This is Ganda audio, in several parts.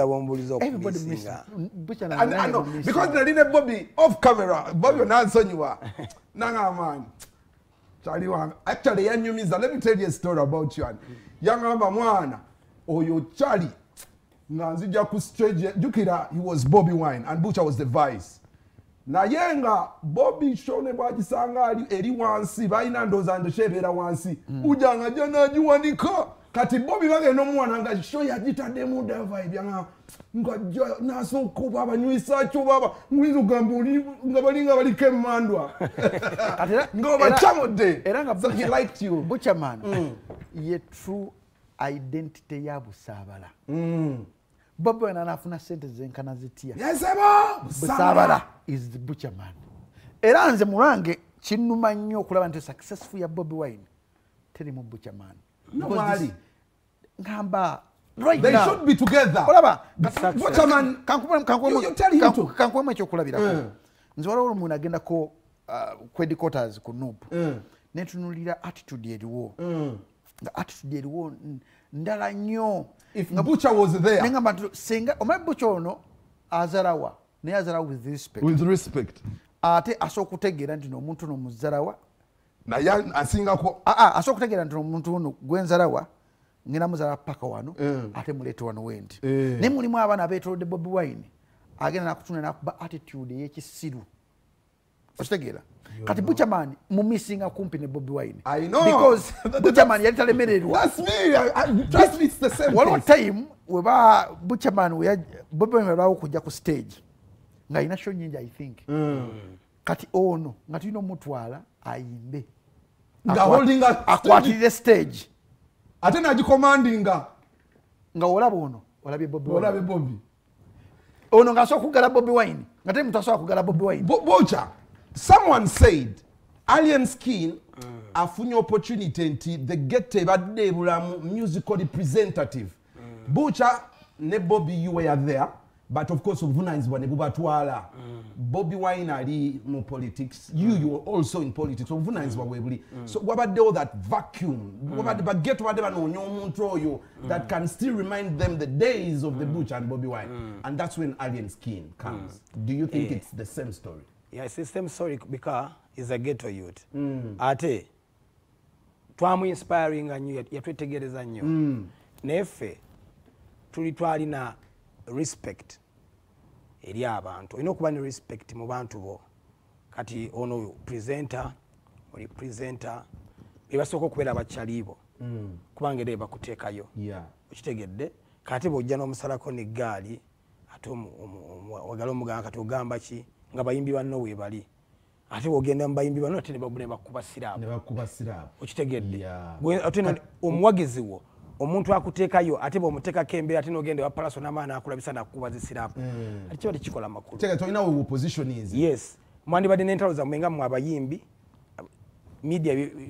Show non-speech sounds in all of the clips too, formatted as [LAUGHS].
abombuliza na miss because him. naline bobby off camera bobby onansonyiwa [LAUGHS] nangamaani kyali wange actually yanyumiza let me tell you a story about you and yangamba mwana. Oyo kyali nga nzija ku stage jukira he was bobby wine and butcher was the vice. Naye nga bobby shone bwagisanga ali eri wansi balina ndooza ndosho ebeera wansi ujanga ja nagiwanika kati bobby bagenda omwana nga sho yagitaddemu davaibi nga jo nasooka oba abanywisa kyo baba nguyinza okugamba oli nga balinga baliko emmandwa. [LAUGHS] Era- nga obacamudde era nga you. Butcherman ye true identity ya busaabala bobi wine anaafuna sente zenkana zitya? Busaabala is the butcherman. Era nze mulwange kinnuma nnyo okulaba nti successful ya bobi wine terimu butcherman. No, This- ngamba right they now. should be together. Olaba Butcherman You- you tell him to- kankuwemu ekyokulabirako. Mm. nze waliwo olumu nagendako uh, kwediquarters ku nup Mm. netunulira attitude eriwo nga attitude eriwo n- ndala nnyo. If Nga- butcher was there. Nengamba nti singa omanyi bucha ono azalawa naye azalawa with respect. With respect. Ate asobola okutegeera nti nomuntu ono muzalawa naye asingako aa asobola okutegeera nti omuntu ono gwenzalawa ngenda muzala paka wano Mm. ate muleete wano wendi. Eh. naye mulimu abaana betolodde bobi wine agenda nakutunda nakuba attitude eyekisiru. Okitegeera? Kati buchaman mumisinga kumpi ne bobi wine. Because [LAUGHS] buchaman yali talemererwa. that's me. I, I, trust me it's the same waliwo case. time weba buchaman bobi wine webaawo okujja ku stage nga alina sho nyingi i think. Kati ono nga tulina omutwala ayimbe Nga holding a stage. ate nagikomandinga nga. Olaba ono olabye bobi bobi ono ngaasobola kugala bobi wine. Nga teri muntu asobola kugala bobi wine. Bocha someone said alien skin afunye opportunity nti the gette ebadde ebulamu musical representative. Bucha ne bobby you were there but of course obuvunanyizibwa ne bubatwala. Bobby wine ali mu politics. You you were also in politics. Obuvunanyizibwa bwe buli so wabaddewo that vacuum wabadde bageto badde banoonya omuntu oyo that can still remind them the days of the butch and bobby wine. And that's when alien skin comes. Do you think Eh. it's the same story? Yeah, system sorry because is a ghetto youth. Ate twamuinspiringa nnyo yat- yatwetegereza nnyo. Naye ffe tuli twalina respect eri abantu. Olina okuba ne respect mu bantu bo. Kati ono presenter oli presenter ebasooka okubeera abakyaliibo kubanga era ebakuteekayo. Okitegedde kati bwojja n'omusalako neggaali ate wagala omugamba kati ogamba ki? Nga bayimbi banno weebali ate bwogenda mubayimbi banno ate ne babu- ne bakuba siraabu ne bakuba siraabu okitegedde. Omuwagizi wo omuntu akuteekayo ate bwomuteekako embeera ate nogenda ewa palaso n'amaana akulabisa nakukuba zisiraabu ate kiba tekikola makulu. Yes. Mwandibadde n'entalo zammwe nga mmwe abayimbi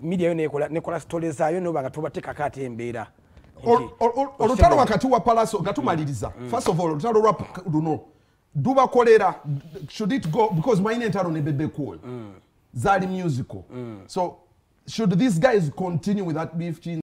media yo nekola sitole zaayo noba nga tubateekako ate embeera. Olutalo wakati wa palaso nga tumaliriza first of all olutalo lwa luno. Dubakolera should it go because mwalina entalo ne bebe cool. Zaali musical. So should these guys continue with that beef